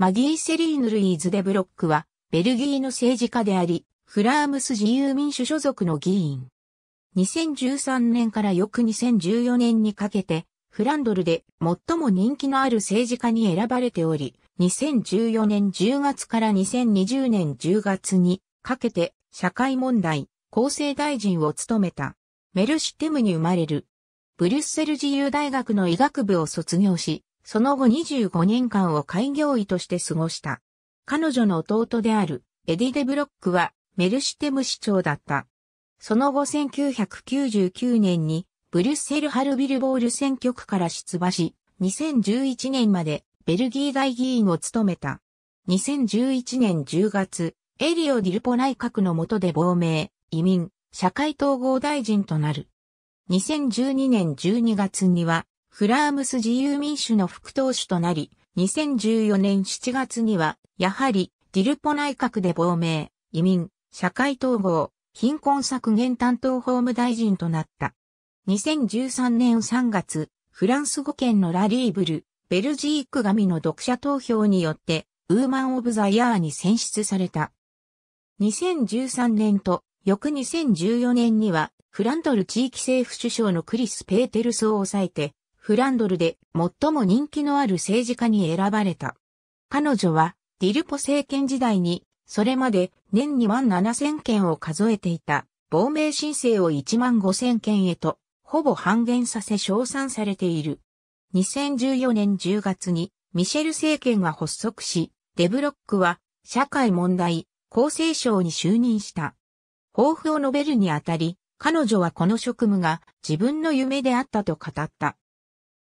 マギー・セリーヌ・ルイーズ・デブロックは、ベルギーの政治家であり、フラームス自由民主所属の議員。2013年から翌2014年にかけて、フランドルで最も人気のある政治家に選ばれており、2014年10月から2020年10月にかけて社会問題、厚生大臣を務めた。メルシテムに生まれる。ブリュッセル自由大学の医学部を卒業し、その後25年間を開業医として過ごした。彼女の弟であるエディ・デブロックはメルシテム市長だった。その後1999年にブリュッセル・ハルビルボール選挙区から出馬し、2011年までベルギー代議員を務めた。2011年10月、エリオ・ディルポ内閣の下で亡命、移民、社会統合大臣となる。2012年12月には、フラームス自由民主の副党首となり、2014年7月には、やはり、ディルポ内閣で亡命、移民、社会統合、貧困削減担当法務大臣となった。2013年3月、フランス語圏のラリーブル、ベルジーク紙の読者投票によって、ウーマン・オブ・ザ・ヤーに選出された。2013年と翌2014年には、フランドル地域政府首相のクリス・ペーテルスを抑えて、フランドルで最も人気のある政治家に選ばれた。彼女は、ディルポ政権時代に、それまで年2万7000件を数えていた、亡命申請を1万5000件へと、ほぼ半減させ称賛されている。2014年10月にミシェル政権が発足し、デブロックは社会問題、厚生省に就任した。抱負を述べるにあたり、彼女はこの職務が自分の夢であったと語った。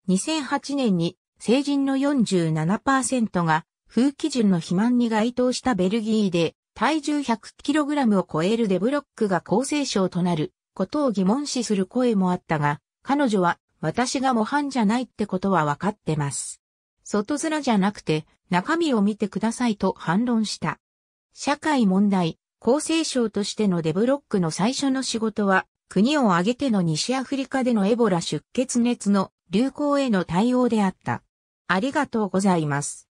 2008年に成人の47%が風基準の肥満に該当したベルギーで体重 100kg を超えるデブロックが厚生省となることを疑問視する声もあったが、彼女は私が模範じゃないってことはわかってます。外面じゃなくて中身を見てくださいと反論した。社会問題、厚生省としてのデブロックの最初の仕事は国を挙げての西アフリカでのエボラ出血熱の流行への対応であった。ありがとうございます。